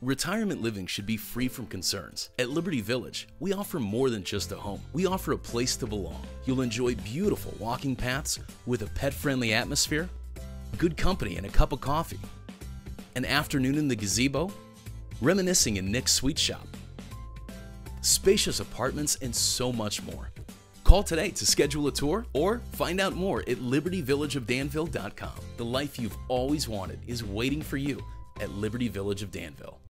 Retirement living should be free from concerns. At Liberty Village, we offer more than just a home. We offer a place to belong. You'll enjoy beautiful walking paths with a pet friendly atmosphere, good company, and a cup of coffee. An afternoon in the gazebo, reminiscing in Nick's Sweet Shop, spacious apartments, and so much more. Call today to schedule a tour or find out more at libertyvillageofdanville.com. The life you've always wanted is waiting for you at Liberty Village of Danville.